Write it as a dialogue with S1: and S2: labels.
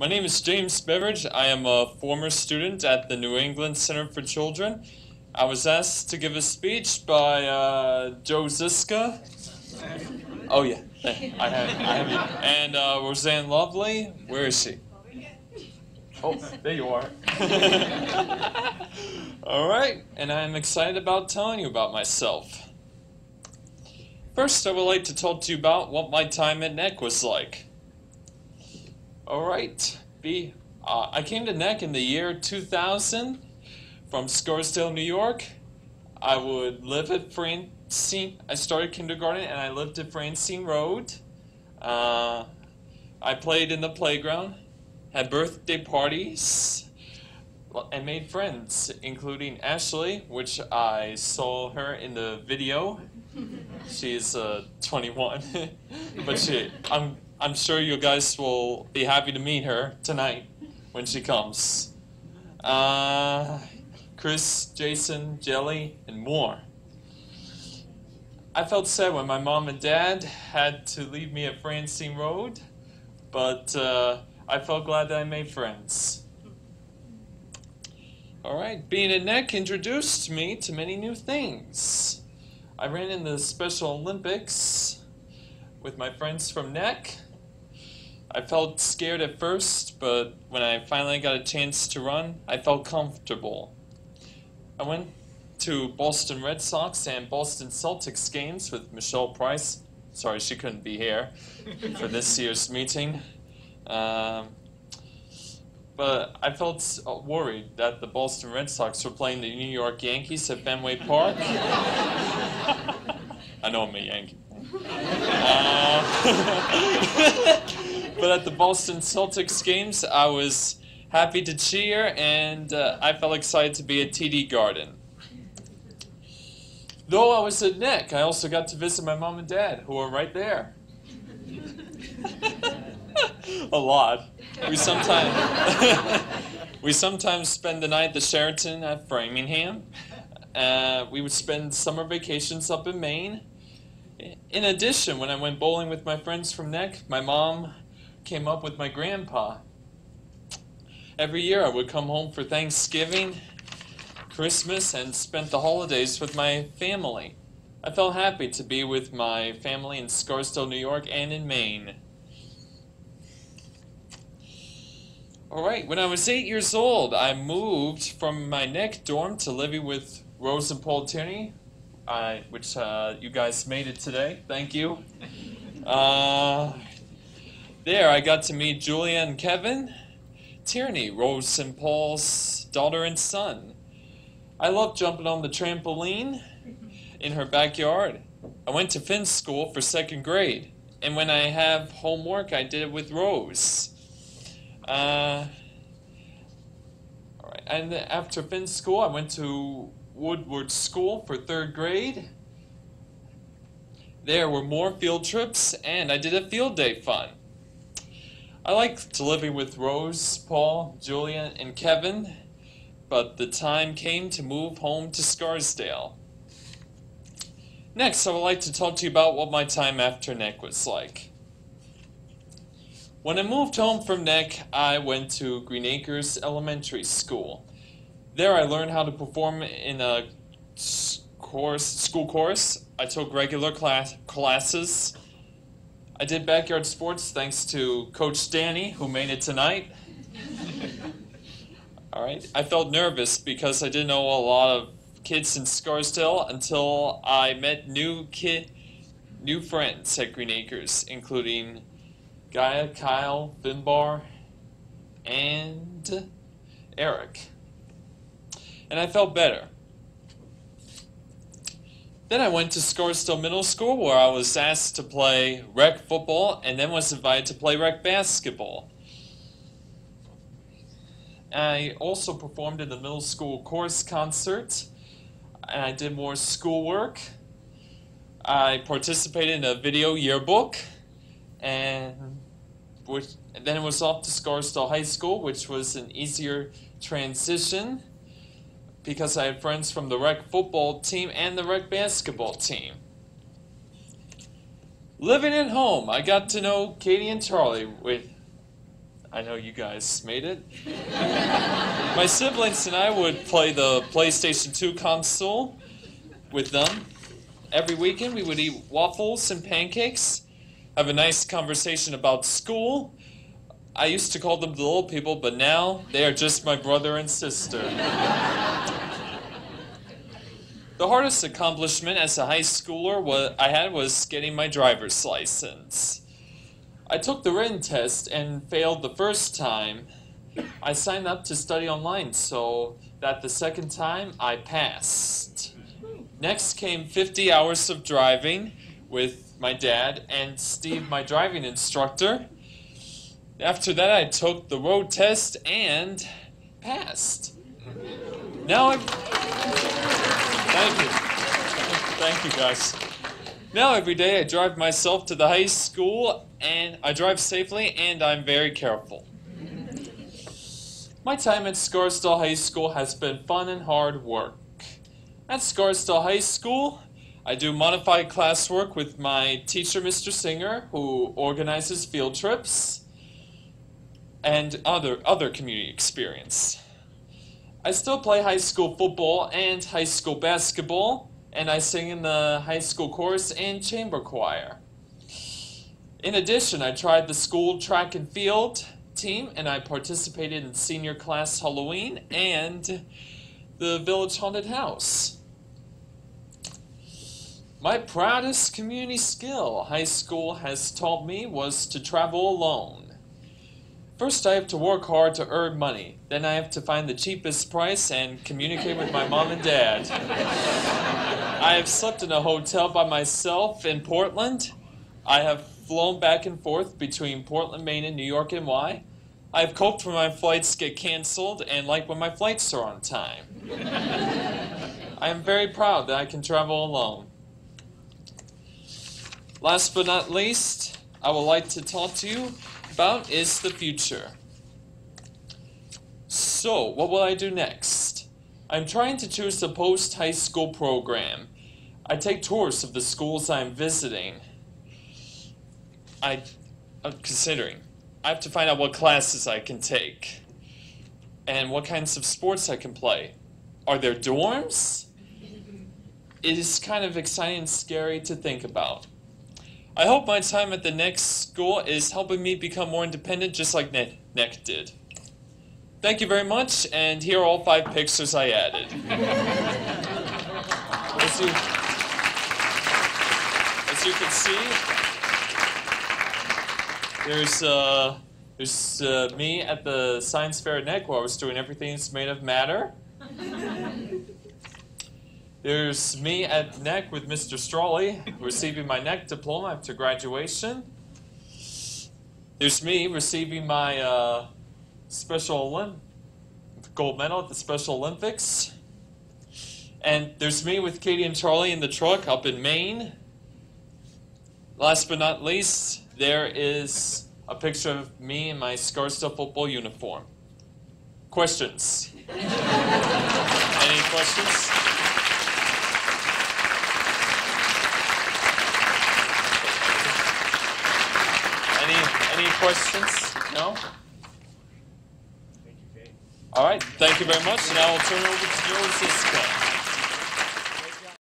S1: My name is James Beveridge. I am a former student at the New England Center for Children. I was asked to give a speech by uh, Joe Ziska. Oh yeah, I have, I have you. And uh, Roseanne Lovely. Where is she? Oh, there you are. All right, and I'm excited about telling you about myself. First, I would like to talk to you about what my time at NEC was like. All right, B. Uh, I came to NEC in the year 2000 from Scarsdale, New York. I would live at Francine. I started kindergarten and I lived at Francine Road. Uh, I played in the playground, had birthday parties, and made friends, including Ashley, which I saw her in the video. She's uh, 21, but she, I'm, I'm sure you guys will be happy to meet her tonight when she comes. Uh, Chris, Jason, Jelly, and more. I felt sad when my mom and dad had to leave me at Francine Road, but uh, I felt glad that I made friends. All right, being a neck introduced me to many new things. I ran in the Special Olympics with my friends from NEC. I felt scared at first, but when I finally got a chance to run, I felt comfortable. I went to Boston Red Sox and Boston Celtics games with Michelle Price. Sorry, she couldn't be here for this year's meeting. Um, but I felt uh, worried that the Boston Red Sox were playing the New York Yankees at Fenway Park. I know I'm a Yankee. Uh, but at the Boston Celtics games, I was happy to cheer and uh, I felt excited to be at TD Garden. Though I was at NEC, I also got to visit my mom and dad, who are right there. a lot. We sometimes we sometimes spend the night at the Sheraton at Framingham. Uh, we would spend summer vacations up in Maine. In addition, when I went bowling with my friends from NEC, my mom came up with my grandpa. Every year I would come home for Thanksgiving, Christmas, and spent the holidays with my family. I felt happy to be with my family in Scarsdale, New York, and in Maine. All right, when I was eight years old, I moved from my NEC dorm to living with Rose and Paul Tierney, which uh, you guys made it today. Thank you. Uh, there, I got to meet Julia and Kevin Tierney, Rose and Paul's daughter and son. I loved jumping on the trampoline in her backyard. I went to Finn's school for second grade, and when I have homework, I did it with Rose. Uh, all right. And after Finn's school, I went to Woodward School for third grade. There were more field trips, and I did a field day fun. I liked living with Rose, Paul, Julia, and Kevin, but the time came to move home to Scarsdale. Next, I would like to talk to you about what my time after Nick was like. When I moved home from Nick, I went to Greenacres Elementary School. There, I learned how to perform in a course, school course. I took regular class, classes. I did backyard sports thanks to Coach Danny, who made it tonight. All right. I felt nervous because I didn't know a lot of kids in Scarsdale until I met new kid, new friends at Greenacres, including Gaia, Kyle, Finbar, and Eric. And I felt better. Then I went to Scarsdale Middle School where I was asked to play rec football and then was invited to play rec basketball. I also performed in the middle school chorus concert and I did more schoolwork. I participated in a video yearbook and which, then it was off to Scarsdale High School, which was an easier transition because I had friends from the rec football team and the rec basketball team. Living at home, I got to know Katie and Charlie with I know you guys made it. My siblings and I would play the PlayStation 2 console with them. Every weekend, we would eat waffles and pancakes, have a nice conversation about school. I used to call them the little people, but now they are just my brother and sister. the hardest accomplishment as a high schooler was, I had was getting my driver's license. I took the written test and failed the first time. I signed up to study online so that the second time I passed. Next came 50 hours of driving with my dad and Steve, my driving instructor. After that, I took the road test and passed. Now I'm. Thank you. Thank you, guys. Now every day I drive myself to the high school and I drive safely and I'm very careful. My time at Scarsdale High School has been fun and hard work. At Scarsdale High School, I do modified classwork with my teacher, Mr. Singer, who organizes field trips and other other community experience. I still play high school football and high school basketball, and I sing in the high school chorus and chamber choir. In addition, I tried the school track and field team, and I participated in senior class Halloween and the village haunted house. My proudest community skill high school has taught me was to travel alone. First, I have to work hard to earn money. Then, I have to find the cheapest price and communicate with my mom and dad. I have slept in a hotel by myself in Portland. I have flown back and forth between Portland, Maine, and New York, NY. I have coped when my flights get canceled and like when my flights are on time. I am very proud that I can travel alone. Last but not least, I would like to talk to you about is the future. So, what will I do next? I'm trying to choose a post high school program. I take tours of the schools I'm visiting. I, I'm considering. I have to find out what classes I can take and what kinds of sports I can play. Are there dorms? It is kind of exciting and scary to think about. I hope my time at the next school is helping me become more independent just like Nick, did. Thank you very much, and here are all five pictures I added. as, you, as you can see, there's, uh, there's uh, me at the science fair at NEC where I was doing everything that's made of matter. There's me at NEC with Mr. Strawley, receiving my NEC diploma after graduation. There's me receiving my uh, Special Olymp gold medal at the Special Olympics. And there's me with Katie and Charlie in the truck up in Maine. Last but not least, there is a picture of me in my Scarsdale football uniform. Questions? Any questions? Any any questions? No? All right, thank you very much. Now I'll turn it over to Joe Ziska.